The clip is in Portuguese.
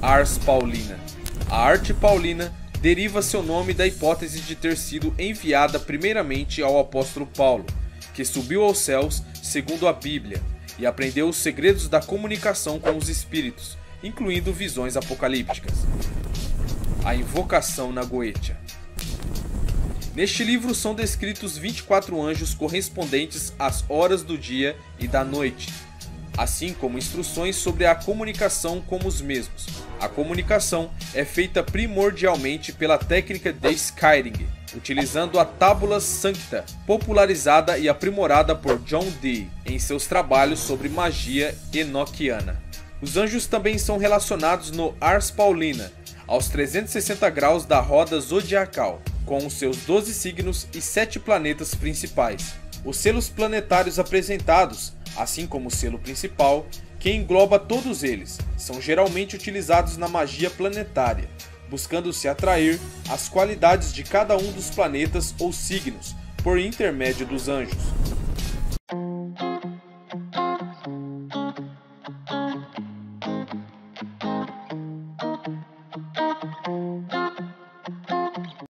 Ars Paulina. A arte paulina deriva seu nome da hipótese de ter sido enviada primeiramente ao apóstolo Paulo, que subiu aos céus, segundo a Bíblia, e aprendeu os segredos da comunicação com os espíritos, incluindo visões apocalípticas. A invocação na Goetia. Neste livro são descritos 24 anjos correspondentes às horas do dia e da noite, assim como instruções sobre a comunicação com os mesmos. A comunicação é feita primordialmente pela técnica de Skyring, utilizando a Tábula Sancta, popularizada e aprimorada por John Dee em seus trabalhos sobre magia enoquiana. Os anjos também são relacionados no Ars Paulina, aos 360 graus da roda zodiacal, com os seus 12 signos e 7 planetas principais. Os selos planetários apresentados, assim como o selo principal, que engloba todos eles, são geralmente utilizados na magia planetária, buscando se atrair às qualidades de cada um dos planetas ou signos por intermédio dos anjos.